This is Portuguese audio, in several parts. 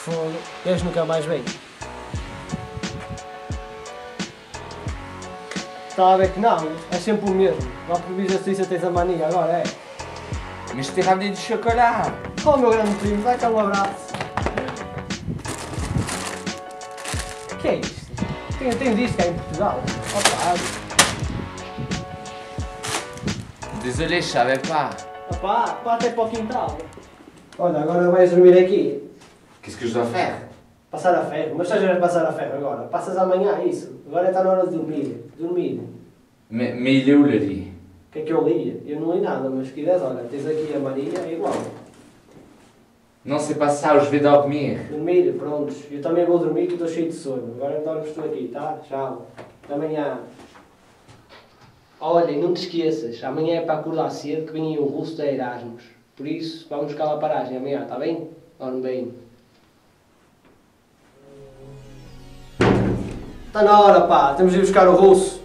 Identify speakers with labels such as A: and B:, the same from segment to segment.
A: Fogo. Eles nunca mais vêm. Está a ver que não? É sempre o mesmo. Lá por vir a Suíça tens a mania, agora é.
B: Mas te de chocolate.
A: Oh meu grande primo, dá cá um abraço. O que é isto? Tem, tem disto cá em Portugal? Opa,
B: je savais pas.
A: opa, pá até para o quintal. Olha, agora vais dormir aqui.
B: Qu'est-ce que je dois faire
A: Passar a ferro, mas estás a passar a ferro agora. Passas amanhã, é isso. Agora está na hora de dormir. Dormir.
B: mais, mais il est où le lit
A: O que é que eu li? Eu não li nada, mas se quiseres, olha, tens aqui a Maria, é igual.
B: Non, c'est pas ça, je vais dormir.
A: Dormir, prontos. Eu também vou dormir que estou cheio de sono. Agora dormes tu aqui, tá? Tchau. Até amanhã. Olha, não te esqueças, amanhã é para acordar cedo que vem aí o russo da Erasmus. Por isso, vamos buscar lá a paragem amanhã, tá bem? Dorme bem. Está na hora, pá. Temos de ir buscar o russo.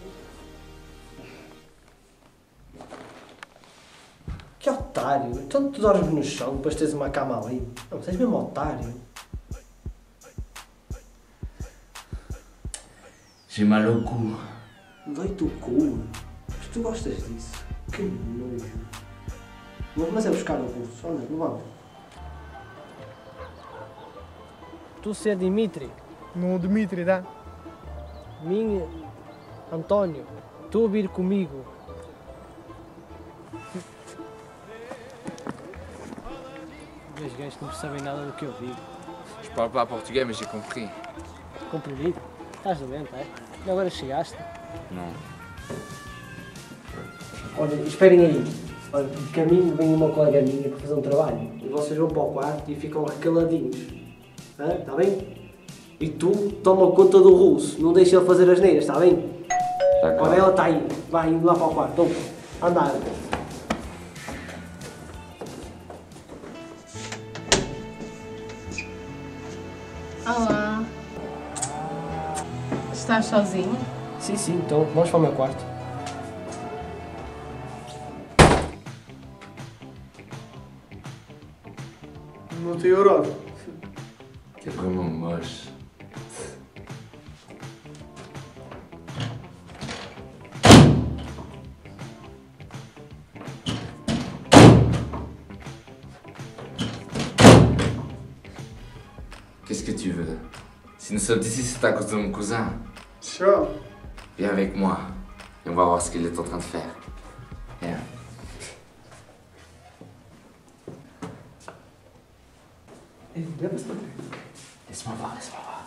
A: Que otário. Então tu dormes no chão, depois tens uma cama ali. Não, tens mesmo otário.
B: J'ai mal au cou.
A: Dói-te o cu. Mas tu gostas disso? Que nojo. Vamos mas é buscar o russo. Olha, levanta. Tu se é Dimitri,
C: No Dmitri, da?
A: Mim, António, tu vir comigo. Os gajos não percebem nada do que eu digo.
B: Je parle pas portugais, mais j'ai compris.
A: Compreendido? Estás doente, é? E agora chegaste?
B: Non.
A: Olha, esperem aí. Olha, de caminho vem uma colega minha para fazer um trabalho. E vocês vão para o quarto e ficam recaladinhos. Está bem? E tu toma conta do russo. Não deixa ele fazer as neiras, está bem?
B: D'accord.
A: Agora ela está aí. Vai indo lá para o quarto. Então, andar.
D: Olá. Estás sozinho?
A: Sim, sim. Então, vamos para o meu quarto.
C: Não tem horário.
B: T'es vraiment moche. Qu'est-ce Si nous sommes ici, c'est à cause de mon cousin.
C: Tchau.
B: Viens avec moi et on va voir ce qu'il est en train de faire. Viens. Laisse-moi voir, laisse-moi voir.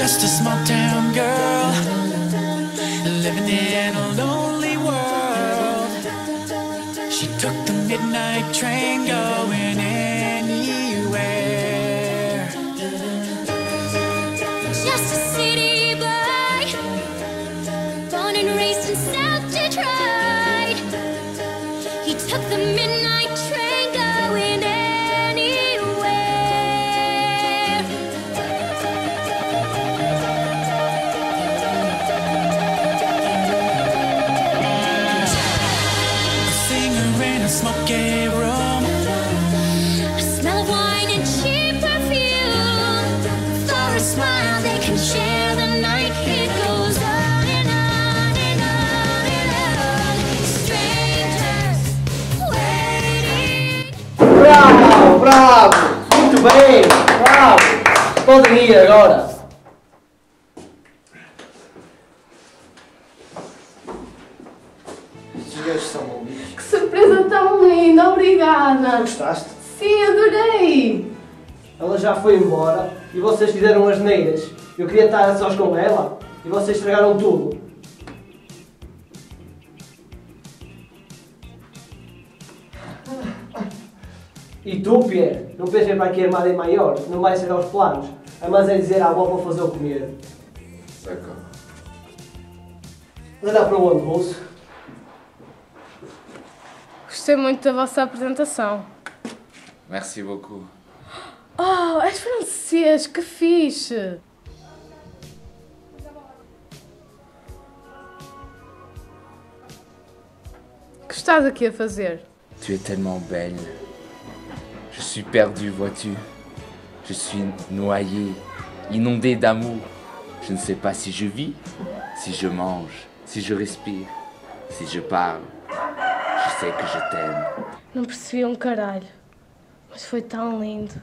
E: Just a small town girl living in a lonely world. She took the midnight train going anywhere.
A: Bravo! Podem ir agora. Estes gajos são.
D: Que surpresa tão linda, obrigada!
A: Gostaste?
D: Sim, adorei!
A: Ela já foi embora e vocês fizeram as neiras. Eu queria estar a sós com ela e vocês estragaram tudo. E tu, Pierre, não pensas para que armada é maior, não vai ser aos planos. A mas é dizer à avó para fazer o comer. Mas dá para onde, moço?
D: Gostei muito da vossa apresentação.
B: Merci beaucoup.
D: Oh, és francês, que fixe! O que estás aqui a fazer?
B: Tu es tellement belle. Je suis perdu, vois-tu. Je suis noyé, inondé d'amour. Je ne sais pas si je vis, si je mange, si je respire, si je parle. Je sais que je t'aime.
D: Não percebi um caralho. Mas foi tão lindo.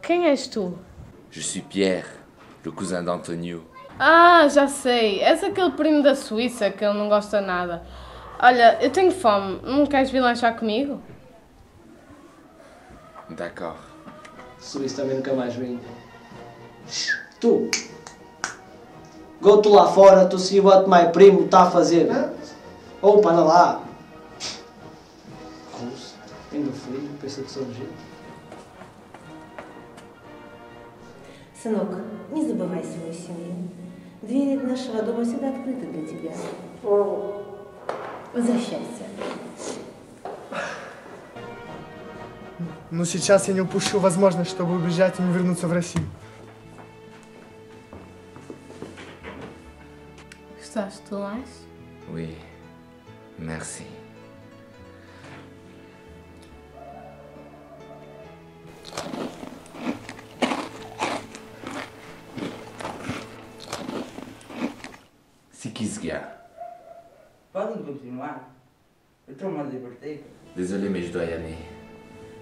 D: Quem és tu?
B: Je suis Pierre, le cousin d'Antonio.
D: Ah, já sei. És aquele primo da Suíça que ele não gosta nada. Olha, eu tenho fome. Não queres vir lanchar comigo?
B: D'accord.
A: Suíço também nunca mais vim. Tu! Go tu lá fora, tu see what my primo está a fazer. Opa, anda lá! Russo, indo frio, pensa que sou gente.
F: Сынок, не забывай свою семью. Двери нашего дома всегда открыты для тебя. Возвращайся.
C: Но сейчас я не упущу возможность, чтобы убежать и не вернуться в Россию.
D: Do lanche?
B: Oui, merci. Gars
G: Podem continuar? Eu estou-me a divertir.
B: Désolé, mais je dois y aller.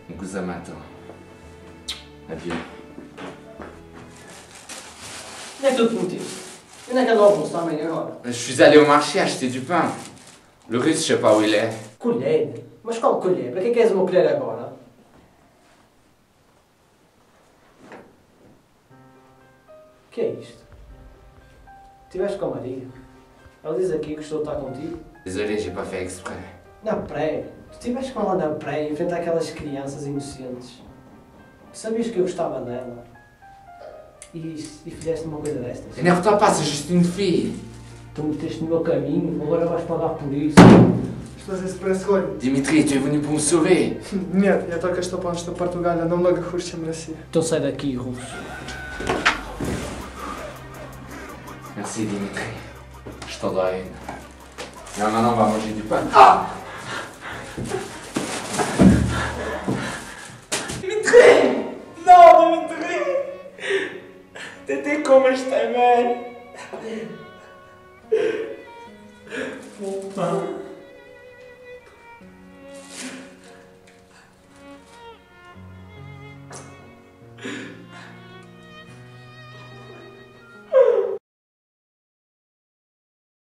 B: Mon cousin m'attend. Adieu.
A: Onde é que tu te meteste? Onde é que anda o almoço também agora?
B: Je suis allé au marché acheter du pain. Le russe, je sais pas où il est.
A: Colher? Mas qual colher? Para que é que és uma colher agora? O que é isto? Tiveste com a Maria? Ela diz aqui que gostou de estar contigo?
B: Désolé, j'ai pas fait exprès.
A: Na praia. Tu estiveste com ela na praia, em frente àquelas crianças inocentes. Tu sabias que eu gostava dela? E, e fizeste uma coisa destas?
B: Énerve-toi pas, c'est juste une fille.
A: Tu meteste no meu caminho, agora vais pagar por isso.
C: Что здесь происходит?
B: Dimitri, tu es venu pour me sauver.
C: Нет, я только что понял, что Португалия намного хуже, чем Россия.
A: Então sai daqui, russo.
B: Merci, Dimitri. Je t'en dois une. Non, maintenant, on va manger du pain. Ah
G: Dimitri! Não, Dimitri! T'étais como je t'aimais! Mon pain.